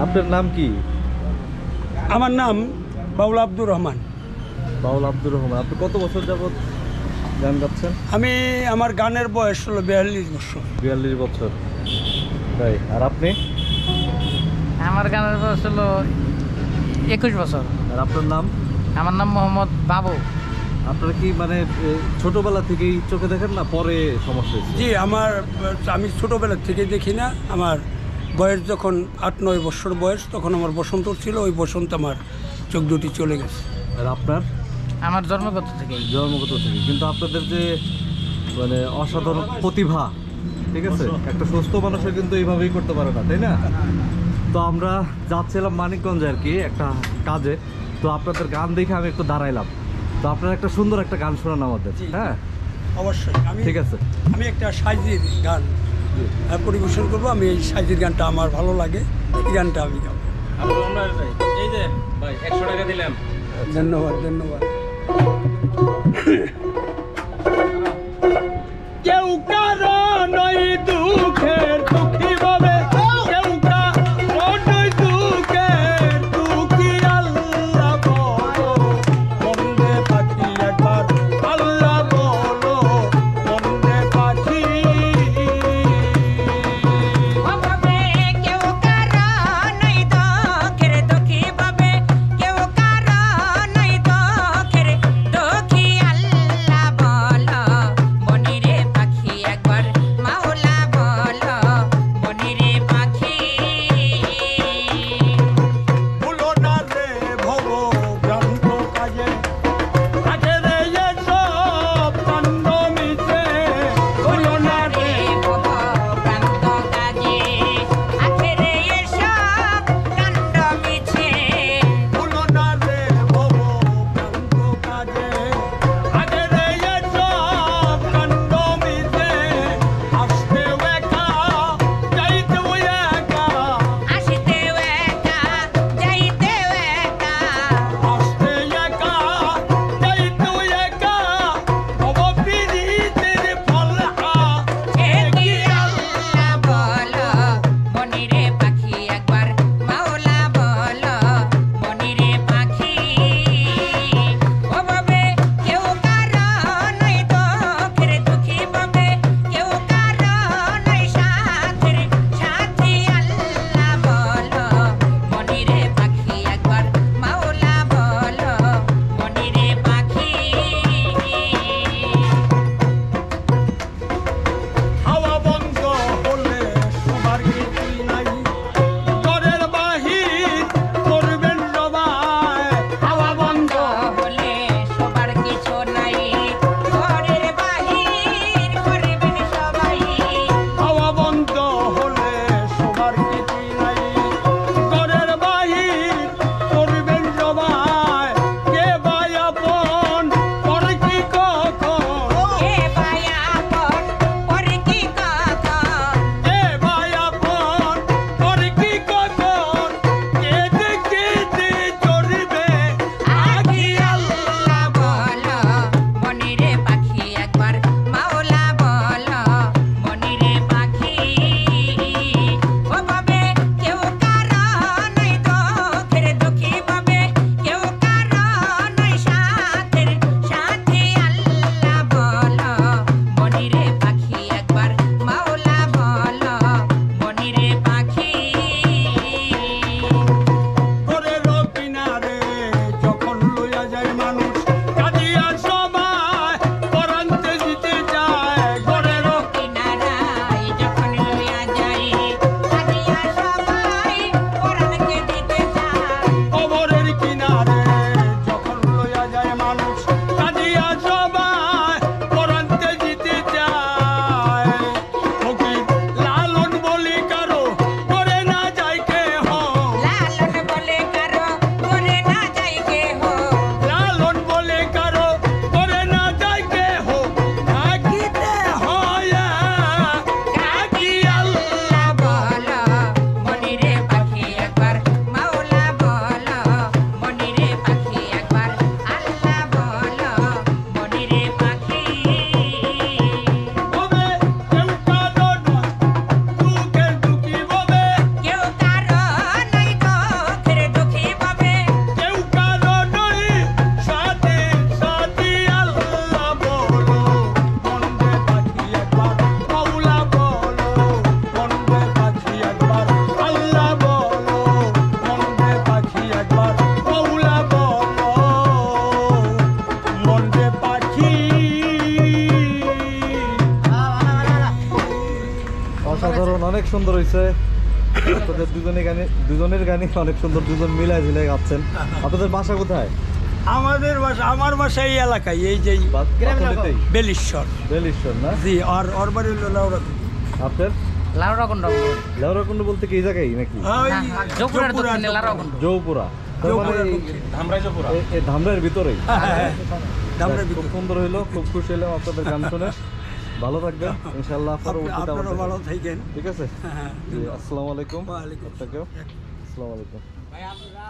আপনার নাম কি? আমার নাম বাউল আব্দুর রহমান। বাউল আব্দুর রহমান আপনি কত বছর যাবত গান গাচ্ছেন? আমি আমার গানের বয়স হলো বিয়াল্লিশ বছর। বিয়াল্লিশ বছর। তাই আর আপনি? আমার গানের বয়স হলো একুশ বছর। আর আপনার নাম? আমার নাম মোহাম্মদ বাবু। আপনারা কি মানে ছোটবেলা থেকেই চোখে দেখেন না? পরে সমস্যা জি আমার আমি ছোটোবেলা থেকে দেখি না আমার বয়স যখন আট নয় বছর বয়স তখন আমার বসন্ত ছিল ওই বসন্ত আমার চোখ দুটি চলে গেছে। আর আপনার? আমার জন্মগত থেকে। জন্মগত থেকে। কিন্তু আপনাদের যে মানে অসাধারণ প্রতিভা ঠিক আছে? একটা সুস্থ মানুষের কিন্তু এইভাবেই করতে পারে না তাই না? তো আমরা যাচ্ছিলাম মানিকগঞ্জে আর কি একটা কাজে। তো আপনাদের গান দেখে আমি একটু দাঁড়াইলাম। তো আপনারা একটা সুন্দর একটা গান শোনান আমাদের হ্যাঁ? অবশ্যই। ঠিক আছে। আমি একটা সাইজির গান। পরিবেশন করব। আমি এই সাইজের গানটা আমার ভালো লাগে। এই গানটা আমি গাবো। ধন্যবাদ ধন্যবাদ। সুন্দর হয়েছে আপনাদের দুজনের গানে দুজনের গানই অনেক সুন্দর দুজন মিলাই ঝিলাই গাচ্ছেন। আপনাদের বাসা কোথায়? আমাদের বাসা আমার বাসা এই এলাকায় এই যে বেলিশ্বর। বেলিশ্বর না? জি আর ওর বাড়ি হলো লাউড়া আপনার? লাউরাকুণ্ড লেওরাকুণ্ড বলতে কি এই জায়গায় নাকি? লাউরাকুণ্ড জৌপুরা মানে ধামরার ভিতরেই। ধামরার যাক, খুব ভিতরে। সুন্দর হইল খুব খুশি হলাম আপনাদের গান শুনে। ভালো থাকবেন ইনশাল্লাহ পরবর্তীতে আপনারা ভালো থাকবেন থাকেন। ঠিক আছে? আসসালামু জি, আসসালামু আলাইকুম। আসসালাম আপনাকেও। আসসালামু আলাইকুম। ভাই আপনারা